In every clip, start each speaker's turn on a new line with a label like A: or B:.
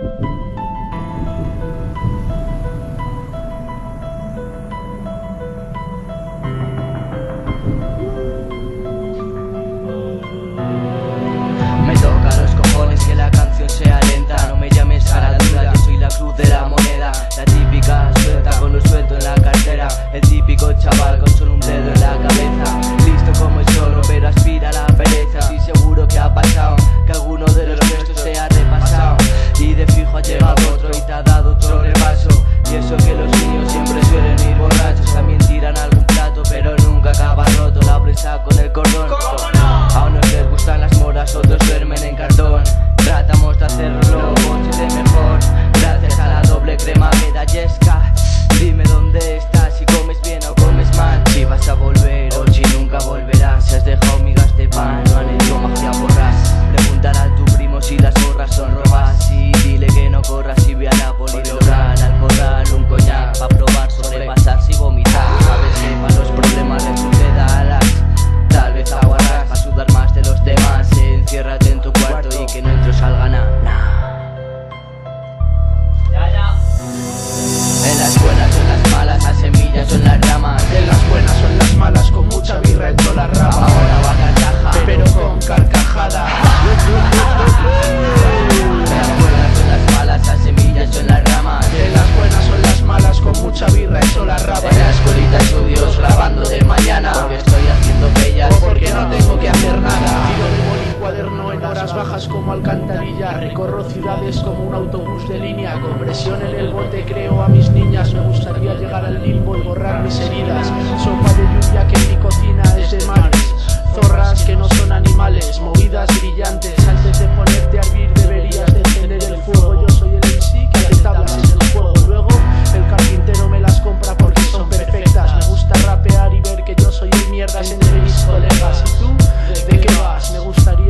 A: Música el cordón velocidades como un autobús de línea. Con presión en el bote creo a mis niñas. Me gustaría llegar al limbo y borrar mis heridas. Sopa de lluvia que mi cocina es de mares. Zorras que no son animales, movidas brillantes. Antes de ponerte a hervir deberías de el fuego. Yo soy el MC que hace tablas en el juego. Luego el carpintero me las compra porque son perfectas. Me gusta rapear y ver que yo soy el mierdas entre mis colegas. ¿Y tú? ¿De qué vas? Me gustaría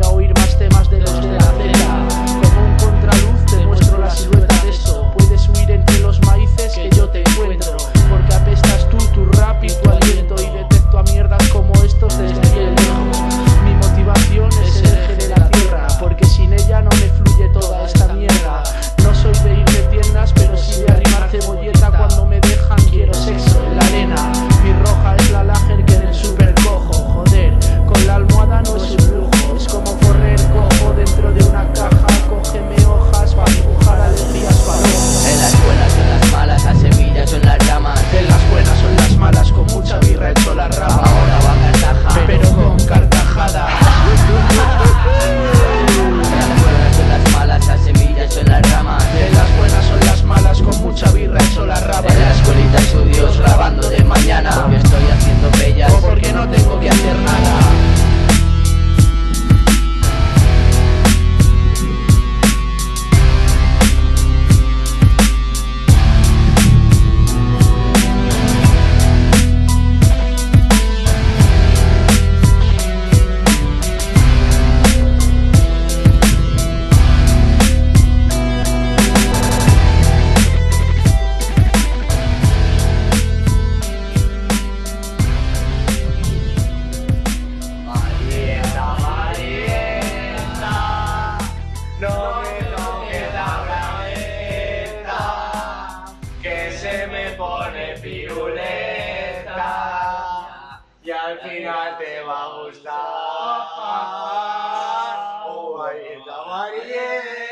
B: した。終わりだ終わり